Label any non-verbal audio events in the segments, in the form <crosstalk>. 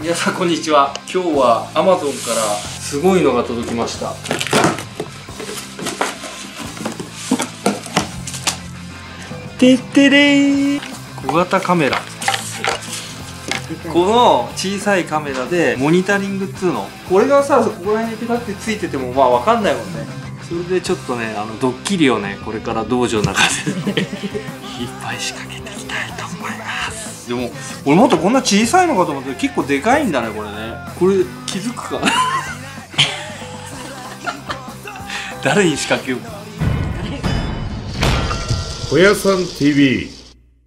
皆さんこんにちは。今日は Amazon からすごいのが届きました。てってれー。小型カメラ。この小さいカメラでモニタリングっつうの。これがさここら辺にピタってついててもまあわかんないもんね。それでちょっとねあのドッキリをねこれから道場の中で、ね、<laughs> いっぱい仕掛けていきたいと思います。でも俺もっとこんな小さいのかと思って結構でかいんだねこれね。これ気づくかな？<laughs> 誰に仕掛けようか。小屋さん TV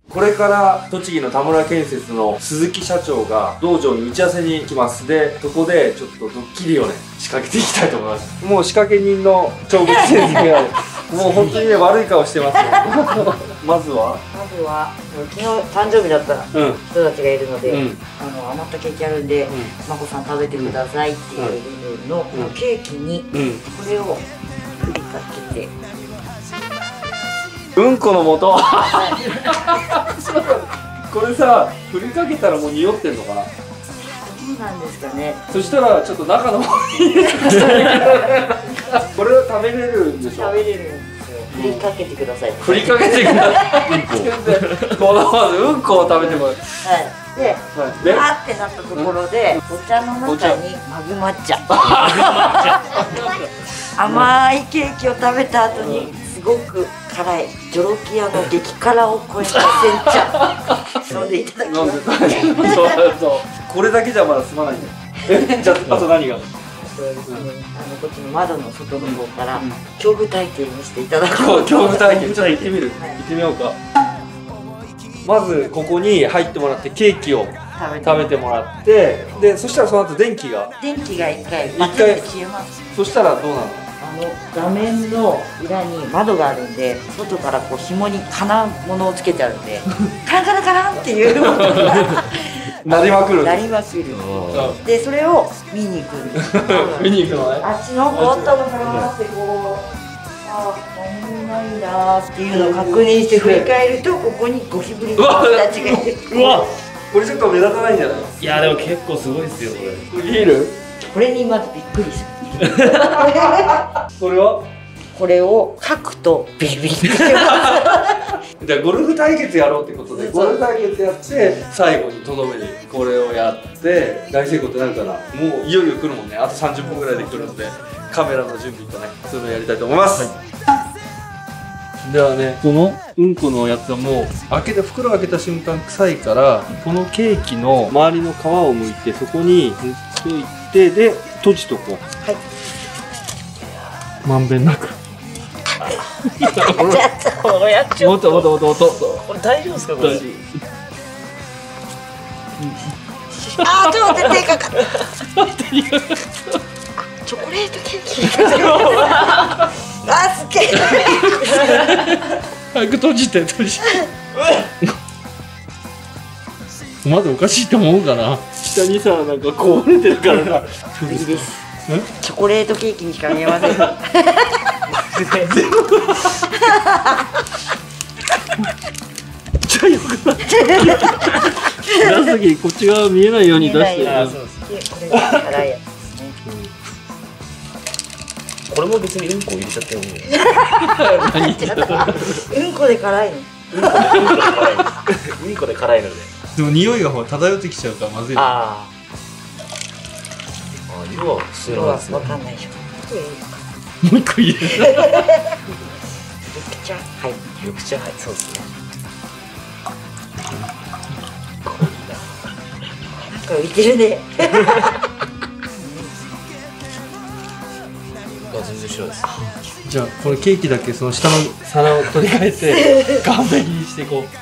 これから栃木の田村建設の鈴木社長が道場に打ち合わせに来ます。でそこでちょっとドッキリをね仕掛けていきたいと思います。もう仕掛け人の長口先生がもう本当にね悪い顔してますよ <laughs> まずは？まずは昨日誕生日だったうん。人たちがいるので、うん。あの余ったケーキあるんで、ん。まこさん食べてくださいっていう部分の、このケーキにうん。これを振りかけて、うんこの元。<laughs> これさ振りかけたらもう匂ってんのかな？そうなんですかね。そしたらちょっと中の方に <laughs> これは食べれるんでしょ？食べれる振りかけてください。振りかけてください。こ。のまずうんこを食べてもらう。はいではいでわーってなったところでお茶の中にマグ抹茶。甘いケーキを食べた後にすごく辛いジョロキアの激辛を超えた煎茶。飲んでいただき飲んますでそうそう。これだけじゃまだ済まないんだよえじゃああと何が？そうですねあのこっちの窓の外の方から恐怖体験にしていただここうう恐怖体験。ちょっと行ってみる。はい行ってみようか。まずここに入ってもらってケーキを食べてもらって。でそしたらその後電気が。電気が一回一回。消えます。そしたらどうなの？あの画面の裏に窓があるんで外からこう紐に金物をつけてあるんでカランカランカランっていう。音がなりまくるなりまくる。うでそれを見に行くんです。ん見に行くのね。あっちなんかあったのかなってこうあ何もないなっていうのを確認して振り返るとここにゴキブリの人たちがいてうわ。これちょっと目立たないんじゃない？いやでも結構すごいですよこれ。これ見えるこれにまずびっくりする。<laughs> これは？これを書くとビリビリってきますじゃあゴルフ対決やろうってことでゴルフ対決やって最後にとどめにこれをやって大成功ってなるからもういよいよ来るもんね。あと30分ぐらいで来るのでカメラの準備とねそういうのやりたいと思います、ではねこのうんこのやつはもう開けて袋開けた瞬間臭いからこのケーキの周りの皮を剥いてそこに塗っといてで閉じとこう。はい。まんべんなくちゃもっともっともっともっとこれ大丈夫ですかこれ？あーちょっと待って手かかった。あ <laughs> チョコレートケーキあすげえ。早く閉じて閉じて。まずおかしいと思うかな。下にさなんかこぼれてるからさいいです。チョコレートケーキにしか見えませんじゃあよくなって出す時にこっち側見えないように出して見えないよあそうですでこれも別にうんこ入れちゃってもいいねうんこで辛いの。うんこで辛いので。でも匂いがほら漂ってきちゃうからまずいのあーあ色は普通色はのわかんないで。しょもう一個入れる。緑茶はい緑茶はいそうですね。これ浮い。てるねあ全然白ですじゃあこのケーキだけその下の皿を取り替えて完璧にしてい。こう